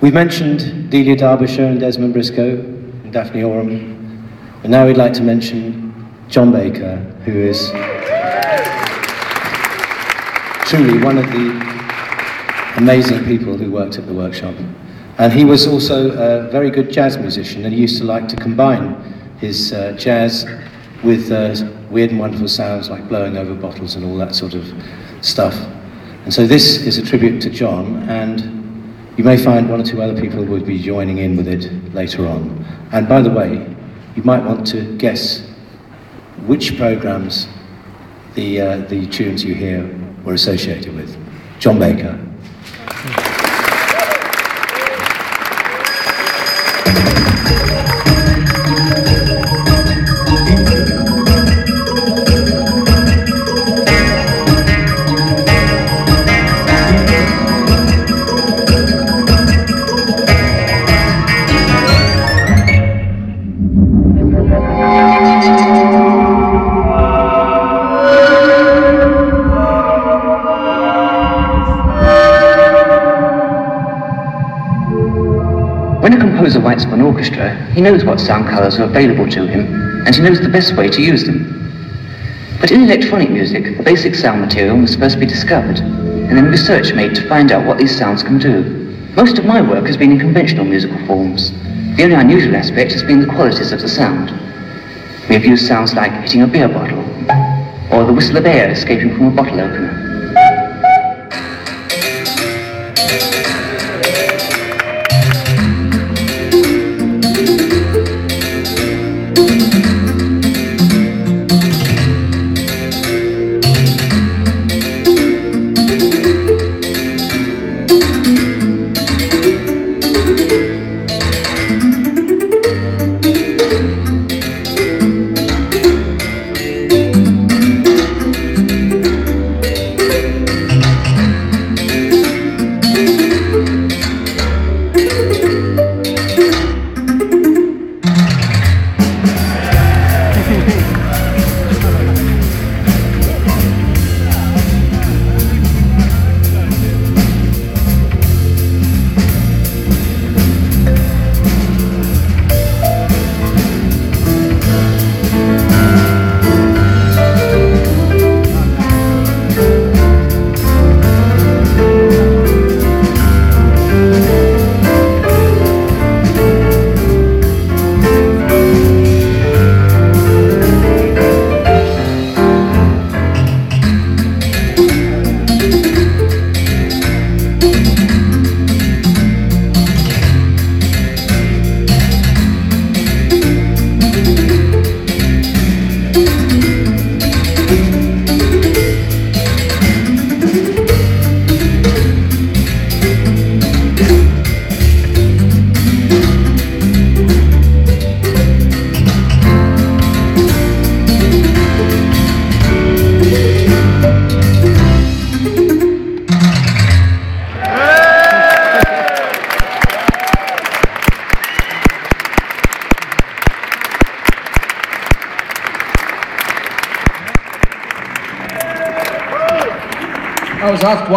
We've mentioned Delia Derbyshire and Desmond Briscoe and Daphne Oram, and now we'd like to mention John Baker, who is truly one of the amazing people who worked at the workshop. And he was also a very good jazz musician, and he used to like to combine his uh, jazz with uh, weird and wonderful sounds like blowing over bottles and all that sort of stuff. And so this is a tribute to John, and you may find one or two other people will be joining in with it later on. And by the way, you might want to guess which programs the, uh, the tunes you hear were associated with. John Baker. When a composer writes for orchestra, he knows what sound colours are available to him, and he knows the best way to use them. But in electronic music, the basic sound material must first be discovered, and then research made to find out what these sounds can do. Most of my work has been in conventional musical forms. The only unusual aspect has been the qualities of the sound. We have used sounds like hitting a beer bottle, or the whistle of air escaping from a bottle opener. I was asked one